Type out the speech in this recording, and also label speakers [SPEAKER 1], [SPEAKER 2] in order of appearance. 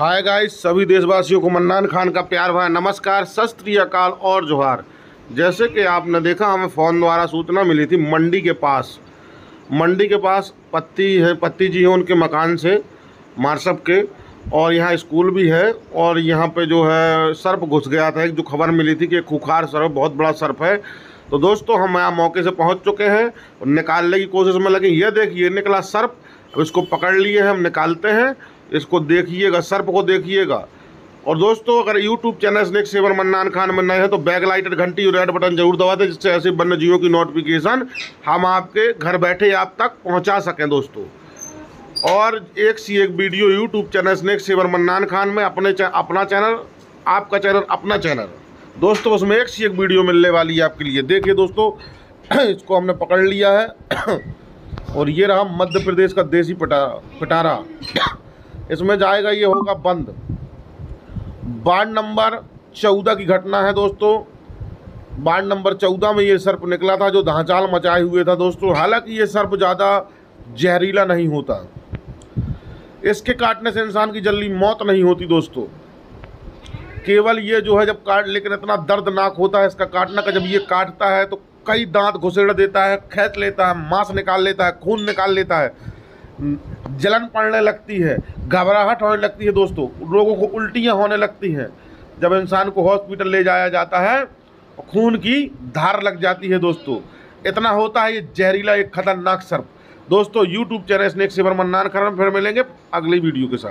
[SPEAKER 1] Hi guys, सभी देशवासियों को मन्नान खान का प्यार भरा नमस्कार, सत अकाल और जोहार। जैसे कि आपने देखा, हमें फ़ोन द्वारा सूचना मिली थी मंडी के पास। मंडी के पास पत्ती है, पत्ती जी हैं उनके मकान से मारसप के, और यहाँ स्कूल भी है, और यहाँ पे जो है, सर्प घुस गया था। एक जो खबर मिली थी कि खुखार सर्प, बहुत बड़ा सर्प है। तो दोस्तों, हम यहाँ मौके से पहुँच चुके हैं, और निकालने की कोशिश में लगे। ये देखिए, निकला सर्प इसको पकड़ लिए हम निकालते हैं इसको देखिएगा सर्प को देखिएगा। और दोस्तों अगर YouTube channel snake saver Mannan Khan में नए हैं तो बैग लाइट घंटी और रेड बटन ज़रूर दबा दें जिससे ऐसे वन्य जीवों की नोटिफिकेशन हम आपके घर बैठे आप तक पहुँचा सकें दोस्तों। और एक सी एक video YouTube channel snake saver Mannan Khan में अपने चा, अपना चैनल आपका चैनल अपना चैनल। दोस्तों उसमें एक सी एक वीडियो मिलने वाली है आपके लिए। देखिए दोस्तों इसको हमने पकड़ लिया है। और ये रहा मध्य प्रदेश का देसी पटा पिटारा। इसमें जाएगा, ये होगा बंद। वार्ड नंबर चौदह की घटना है दोस्तों। वार्ड नंबर चौदह में ये सर्प निकला था, जो धाचाल मचाए हुए था दोस्तों। हालाँकि ये सर्प ज़्यादा जहरीला नहीं होता। इसके काटने से इंसान की जल्दी मौत नहीं होती दोस्तों। केवल ये जो है, जब काट, लेकिन इतना दर्दनाक होता है इसका काटना का, जब ये काटता है तो कई दांत घुसेड़ देता है, खेत लेता है, मांस निकाल लेता है, खून निकाल लेता है। जलन पड़ने लगती है, घबराहट होने लगती है दोस्तों लोगों को उल्टियाँ होने लगती हैं। जब इंसान को हॉस्पिटल ले जाया जाता है, खून की धार लग जाती है दोस्तों। इतना होता है ये जहरीला एक खतरनाक सर्प। दोस्तों YouTube channel snake saver Mannan खरम फिर मिलेंगे अगली वीडियो के साथ।